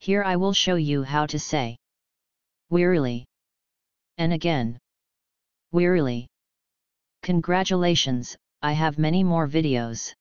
Here I will show you how to say wearily and again wearily. Congratulations, I have many more videos.